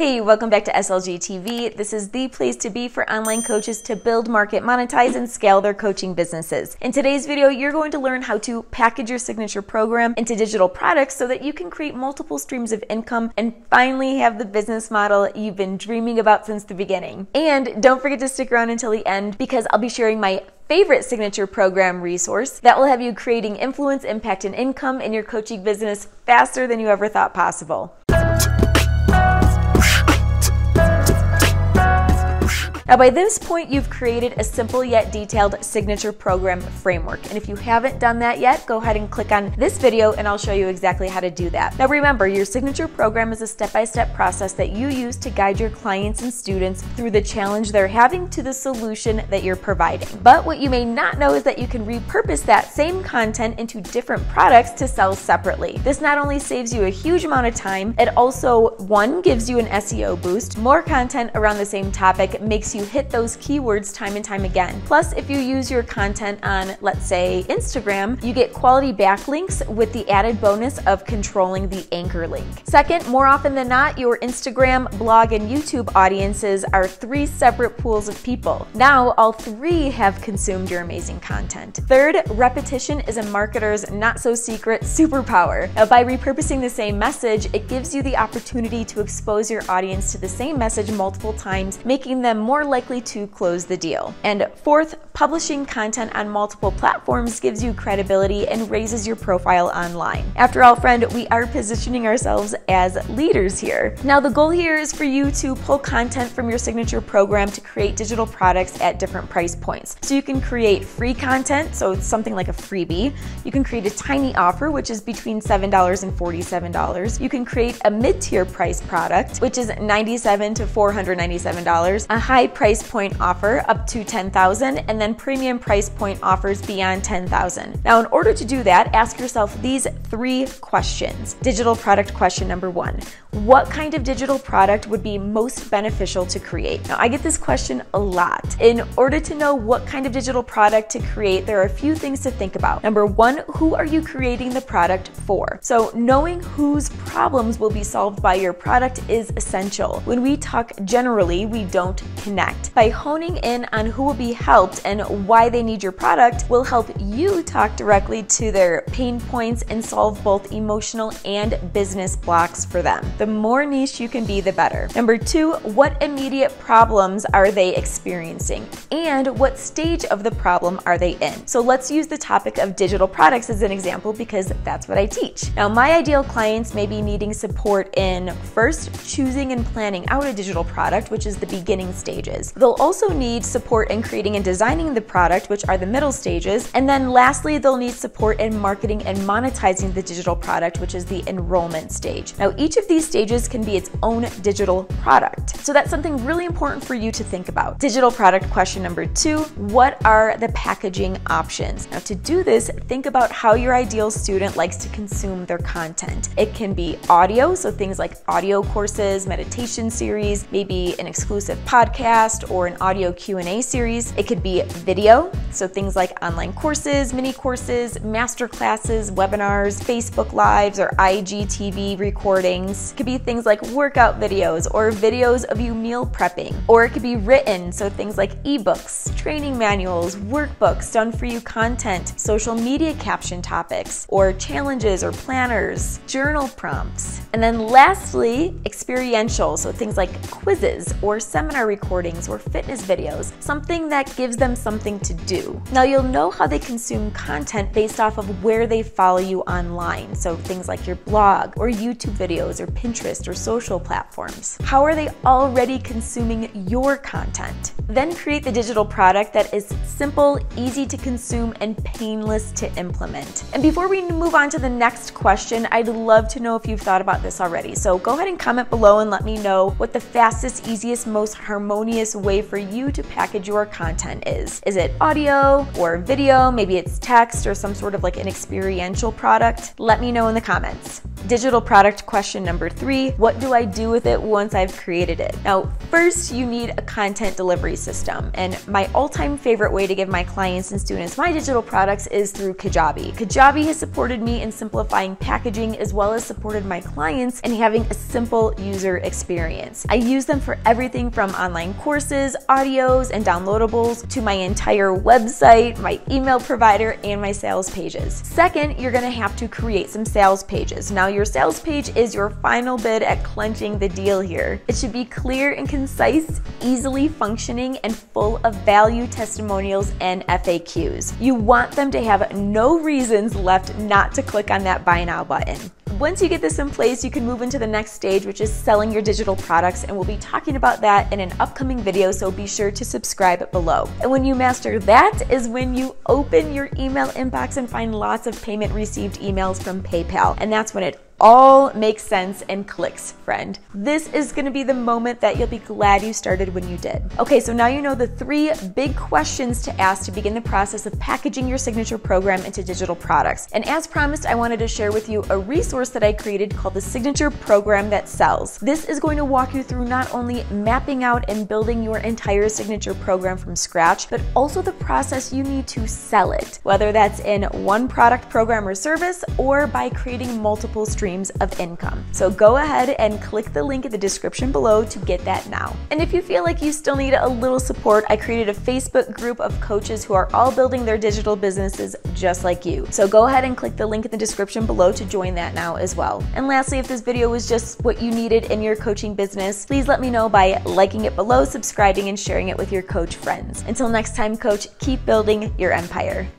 Hey, welcome back to SLG TV. This is the place to be for online coaches to build, market, monetize, and scale their coaching businesses. In today's video, you're going to learn how to package your signature program into digital products so that you can create multiple streams of income and finally have the business model you've been dreaming about since the beginning. And don't forget to stick around until the end because I'll be sharing my favorite signature program resource that will have you creating influence, impact, and income in your coaching business faster than you ever thought possible. Now by this point, you've created a simple yet detailed signature program framework. And if you haven't done that yet, go ahead and click on this video and I'll show you exactly how to do that. Now remember, your signature program is a step-by-step -step process that you use to guide your clients and students through the challenge they're having to the solution that you're providing. But what you may not know is that you can repurpose that same content into different products to sell separately. This not only saves you a huge amount of time, it also, one, gives you an SEO boost. More content around the same topic makes you you hit those keywords time and time again. Plus, if you use your content on, let's say, Instagram, you get quality backlinks with the added bonus of controlling the anchor link. Second, more often than not, your Instagram, blog, and YouTube audiences are three separate pools of people. Now, all three have consumed your amazing content. Third, repetition is a marketer's not so secret superpower. Now, by repurposing the same message, it gives you the opportunity to expose your audience to the same message multiple times, making them more likely to close the deal. And fourth, publishing content on multiple platforms gives you credibility and raises your profile online. After all, friend, we are positioning ourselves as leaders here. Now, the goal here is for you to pull content from your signature program to create digital products at different price points. So you can create free content, so it's something like a freebie. You can create a tiny offer, which is between $7 and $47. You can create a mid-tier price product, which is 97 to $497, a high price point offer up to 10,000 and then premium price point offers beyond 10,000. Now, in order to do that, ask yourself these three questions. Digital product question number one. What kind of digital product would be most beneficial to create? Now, I get this question a lot. In order to know what kind of digital product to create, there are a few things to think about. Number one, who are you creating the product for? So knowing whose problems will be solved by your product is essential. When we talk generally, we don't connect connect. By honing in on who will be helped and why they need your product will help you talk directly to their pain points and solve both emotional and business blocks for them. The more niche you can be, the better. Number two, what immediate problems are they experiencing? And what stage of the problem are they in? So let's use the topic of digital products as an example because that's what I teach. Now, my ideal clients may be needing support in first choosing and planning out a digital product, which is the beginning stages stages. They'll also need support in creating and designing the product, which are the middle stages. And then lastly, they'll need support in marketing and monetizing the digital product, which is the enrollment stage. Now, each of these stages can be its own digital product. So that's something really important for you to think about. Digital product question number two, what are the packaging options? Now to do this, think about how your ideal student likes to consume their content. It can be audio, so things like audio courses, meditation series, maybe an exclusive podcast, podcast or an audio Q&A series. It could be video, so things like online courses, mini courses, master classes, webinars, Facebook Lives, or IGTV recordings. It could be things like workout videos or videos of you meal prepping. Or it could be written, so things like ebooks, training manuals, workbooks, done for you content, social media caption topics, or challenges or planners, journal prompts. And then lastly, experiential, so things like quizzes or seminar recordings or fitness videos, something that gives them something to do. Now you'll know how they consume content based off of where they follow you online, so things like your blog or YouTube videos or Pinterest or social platforms. How are they already consuming your content? Then create the digital product that is simple, easy to consume, and painless to implement. And before we move on to the next question, I'd love to know if you've thought about this already. So go ahead and comment below and let me know what the fastest, easiest, most harmonious way for you to package your content is. Is it audio or video? Maybe it's text or some sort of like an experiential product? Let me know in the comments. Digital product question number three, what do I do with it once I've created it? Now, first you need a content delivery system. And my all-time favorite way to give my clients and students my digital products is through Kajabi. Kajabi has supported me in simplifying packaging as well as supported my clients in having a simple user experience. I use them for everything from online courses, audios, and downloadables to my entire website, my email provider, and my sales pages. Second, you're gonna have to create some sales pages. Now, your sales page is your final bid at clenching the deal here. It should be clear and concise, easily functioning, and full of value testimonials and FAQs. You want them to have no reasons left not to click on that buy now button. Once you get this in place, you can move into the next stage, which is selling your digital products, and we'll be talking about that in an upcoming video, so be sure to subscribe below. And when you master that is when you open your email inbox and find lots of payment received emails from PayPal, and that's when it all makes sense and clicks, friend. This is gonna be the moment that you'll be glad you started when you did. Okay, so now you know the three big questions to ask to begin the process of packaging your signature program into digital products. And as promised, I wanted to share with you a resource that I created called the Signature Program That Sells. This is going to walk you through not only mapping out and building your entire signature program from scratch, but also the process you need to sell it, whether that's in one product, program, or service, or by creating multiple streams streams of income. So go ahead and click the link in the description below to get that now. And if you feel like you still need a little support, I created a Facebook group of coaches who are all building their digital businesses just like you. So go ahead and click the link in the description below to join that now as well. And lastly, if this video was just what you needed in your coaching business, please let me know by liking it below, subscribing, and sharing it with your coach friends. Until next time, coach, keep building your empire.